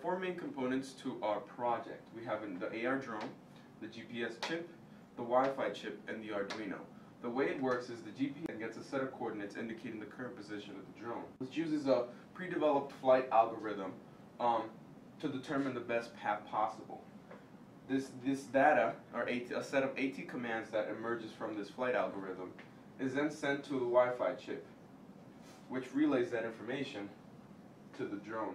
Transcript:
four main components to our project. We have the AR drone, the GPS chip, the Wi-Fi chip, and the Arduino. The way it works is the GPS gets a set of coordinates indicating the current position of the drone. which uses a pre-developed flight algorithm um, to determine the best path possible. This, this data, or AT, a set of AT commands that emerges from this flight algorithm, is then sent to the Wi-Fi chip, which relays that information to the drone.